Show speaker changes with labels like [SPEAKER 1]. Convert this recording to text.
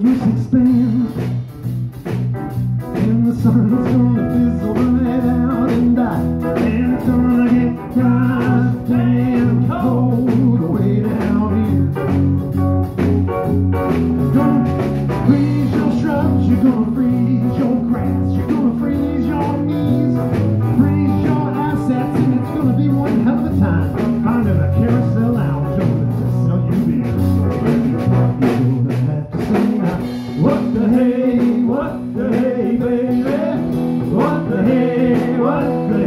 [SPEAKER 1] you should stand. And the sun's gonna fizzle right out and die And it's gonna get goddamn cold way down here. You're gonna freeze your shrubs, you're gonna freeze. God.